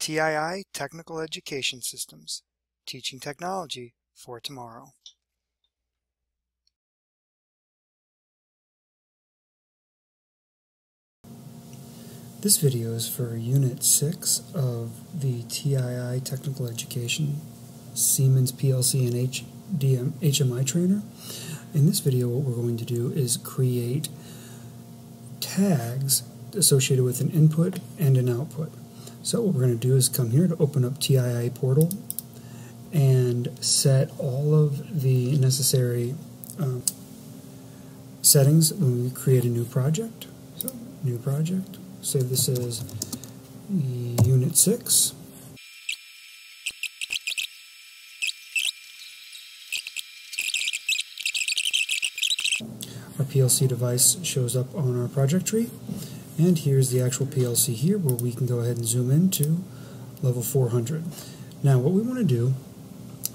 TII Technical Education Systems, teaching technology for tomorrow. This video is for Unit 6 of the TII Technical Education Siemens PLC and HDM, HMI trainer. In this video what we're going to do is create tags associated with an input and an output. So what we're going to do is come here to open up TIA portal and set all of the necessary uh, settings when we create a new project. So new project, say this is unit 6. Our PLC device shows up on our project tree. And here's the actual PLC here where we can go ahead and zoom into level 400. Now what we want to do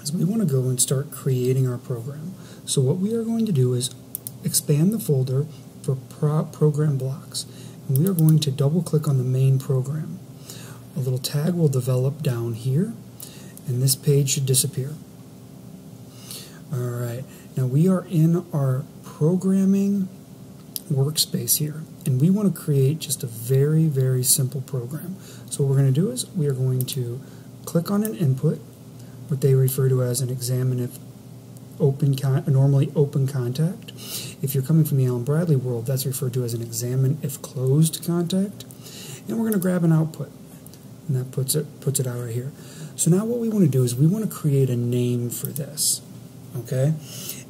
is we want to go and start creating our program. So what we are going to do is expand the folder for pro program blocks. And we are going to double click on the main program. A little tag will develop down here and this page should disappear. Alright, now we are in our programming workspace here. And we want to create just a very very simple program. So what we're going to do is we are going to click on an input what they refer to as an examine if open normally open contact. If you're coming from the Allen Bradley world that's referred to as an examine if closed contact. And we're going to grab an output. And that puts it puts it out right here. So now what we want to do is we want to create a name for this okay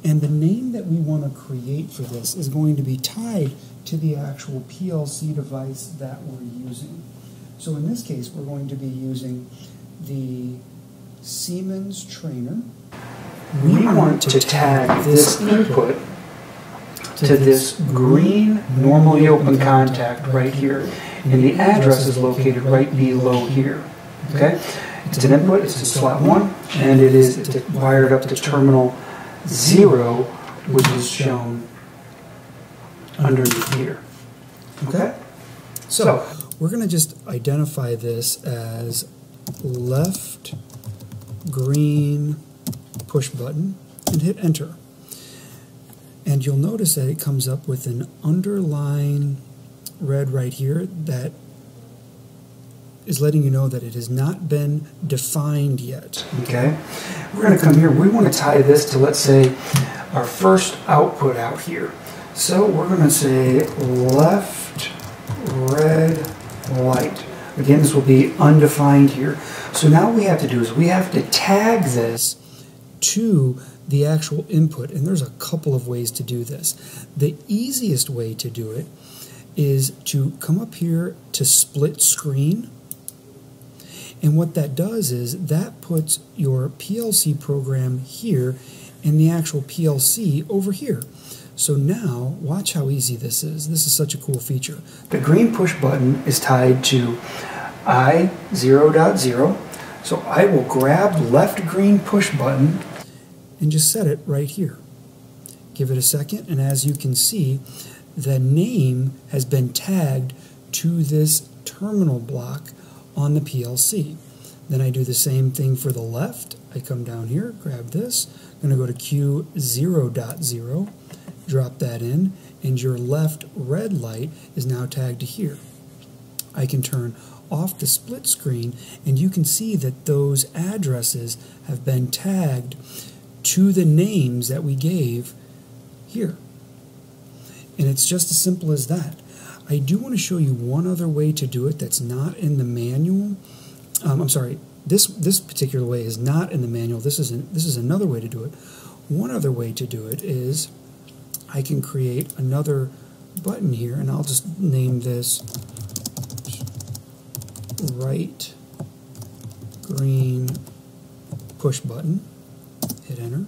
and the name that we want to create for this is going to be tied to the actual PLC device that we're using. So in this case, we're going to be using the Siemens trainer. We want to tag this input to this green normally open contact right here. And the address is located right below here. Okay? It's an input, it's a slot 1, and it is wired up to terminal 0, which is shown underneath here. Okay? So, we're going to just identify this as left green push button and hit enter. And you'll notice that it comes up with an underline red right here that is letting you know that it has not been defined yet. Okay. We're going to come here. We want to tie this to, let's say, our first output out here. So we're going to say left red light. Again, this will be undefined here. So now what we have to do is we have to tag this to the actual input. And there's a couple of ways to do this. The easiest way to do it is to come up here to split screen and what that does is that puts your PLC program here and the actual PLC over here. So now, watch how easy this is. This is such a cool feature. The green push button is tied to I0.0. So I will grab left green push button and just set it right here. Give it a second, and as you can see, the name has been tagged to this terminal block on the PLC. Then I do the same thing for the left. I come down here, grab this. I'm going to go to Q0.0, drop that in, and your left red light is now tagged to here. I can turn off the split screen and you can see that those addresses have been tagged to the names that we gave here. And it's just as simple as that. I do want to show you one other way to do it that's not in the manual. Um, I'm sorry, this this particular way is not in the manual. This is an, this is another way to do it. One other way to do it is I can create another button here, and I'll just name this right green push button. Hit enter.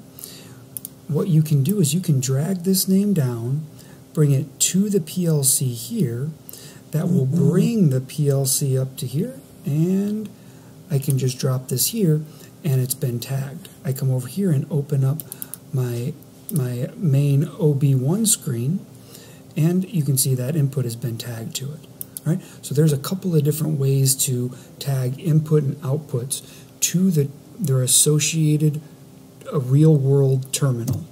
What you can do is you can drag this name down bring it to the PLC here. That will mm-hmm. bring the PLC up to here, and I can just drop this here, and it's been tagged. I come over here and open up my, my main OB1 screen, and you can see that input has been tagged to it. All right, so there's a couple of different ways to tag input and outputs to the their associated uh, real world terminal.